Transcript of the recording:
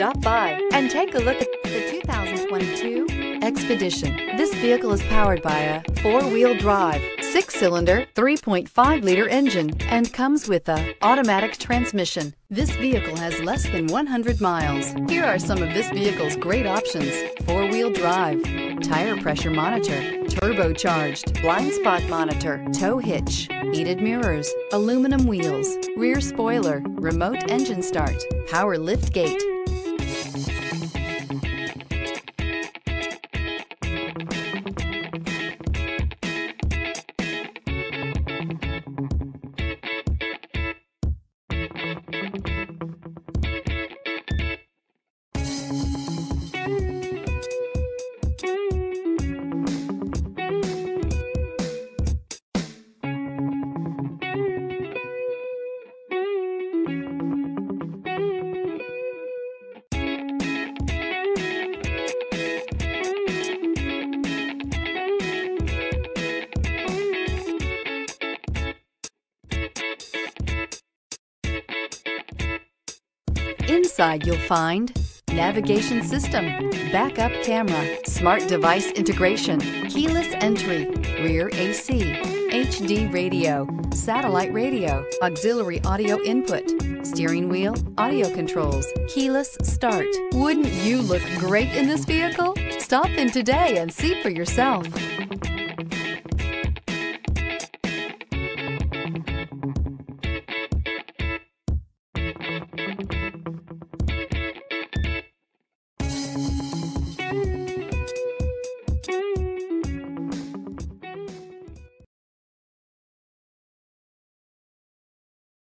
Stop by and take a look at the 2022 Expedition. This vehicle is powered by a four-wheel drive, six-cylinder, 3.5-liter engine and comes with a automatic transmission. This vehicle has less than 100 miles. Here are some of this vehicle's great options. Four-wheel drive, tire pressure monitor, turbocharged, blind spot monitor, tow hitch, heated mirrors, aluminum wheels, rear spoiler, remote engine start, power lift gate, Inside you'll find navigation system, backup camera, smart device integration, keyless entry, rear AC, HD radio, satellite radio, auxiliary audio input, steering wheel, audio controls, keyless start. Wouldn't you look great in this vehicle? Stop in today and see for yourself.